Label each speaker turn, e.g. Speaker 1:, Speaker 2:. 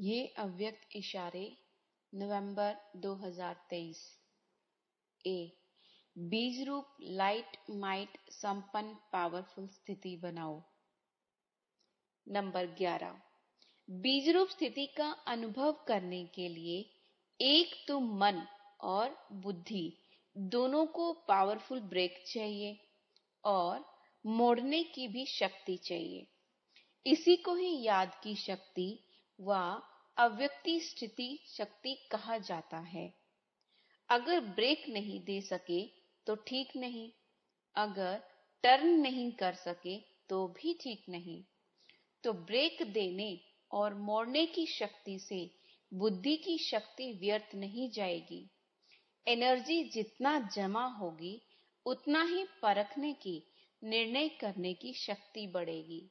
Speaker 1: ये अव्यक्त इशारे नवंबर 2023 ए बीज रूप लाइट माइट संपन्न पावरफुल स्थिति बनाओ। नंबर 11 बीज रूप स्थिति का अनुभव करने के लिए एक तो मन और बुद्धि दोनों को पावरफुल ब्रेक चाहिए और मोड़ने की भी शक्ति चाहिए। इसी को ही याद की शक्ति व अव्यक्ति स्थिति शक्ति कहा जाता है। अगर ब्रेक नहीं दे सके तो ठीक नहीं। अगर टर्न नहीं कर सके तो भी ठीक नहीं। तो ब्रेक देने और मोड़ने की शक्ति से बुद्धि की शक्ति व्यर्थ नहीं जाएगी। एनर्जी जितना जमा होगी, उतना ही परखने की, निर्णय करने की शक्ति बढ़ेगी।